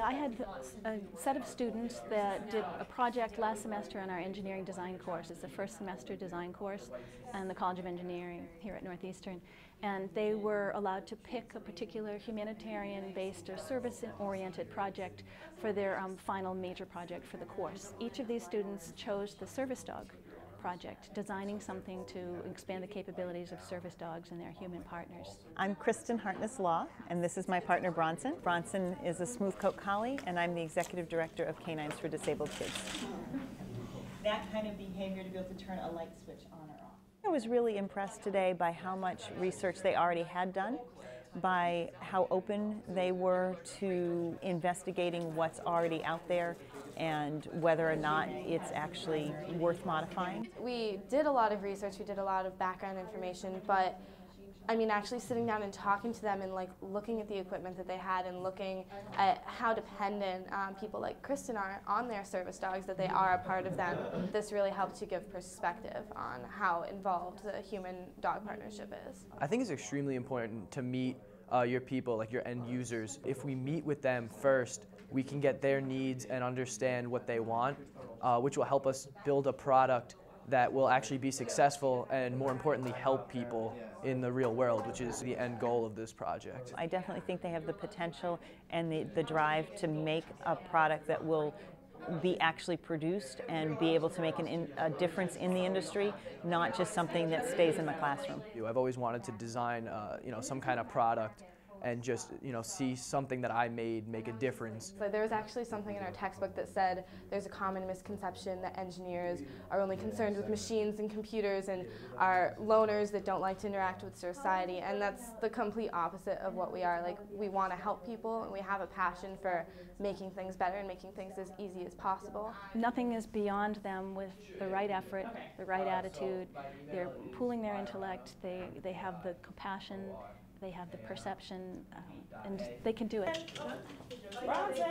I had a set of students that did a project last semester in our engineering design course. It's the first semester design course in the College of Engineering here at Northeastern. And they were allowed to pick a particular humanitarian-based or service-oriented project for their um, final major project for the course. Each of these students chose the service dog project, designing something to expand the capabilities of service dogs and their human partners. I'm Kristen Hartness Law, and this is my partner Bronson. Bronson is a smooth coat collie, and I'm the executive director of Canines for Disabled Kids. That kind of behavior to be able to turn a light switch on or off. I was really impressed today by how much research they already had done by how open they were to investigating what's already out there and whether or not it's actually worth modifying. We did a lot of research, we did a lot of background information, but I mean, actually sitting down and talking to them and like looking at the equipment that they had and looking at how dependent um, people like Kristen are on their service dogs, that they are a part of them. This really helped to give perspective on how involved the human dog partnership is. I think it's extremely important to meet uh, your people, like your end users. If we meet with them first, we can get their needs and understand what they want, uh, which will help us build a product that will actually be successful and more importantly help people in the real world, which is the end goal of this project. I definitely think they have the potential and the, the drive to make a product that will be actually produced and be able to make an in, a difference in the industry, not just something that stays in the classroom. I've always wanted to design, uh, you know, some kind of product and just you know see something that I made make a difference. So there was actually something in our textbook that said there's a common misconception that engineers are only concerned with machines and computers and are loners that don't like to interact with society and that's the complete opposite of what we are. Like we want to help people and we have a passion for making things better and making things as easy as possible. Nothing is beyond them with the right effort, the right attitude. They're pooling their intellect. They, they have the compassion they have the perception, um, and they can do it. Bronson.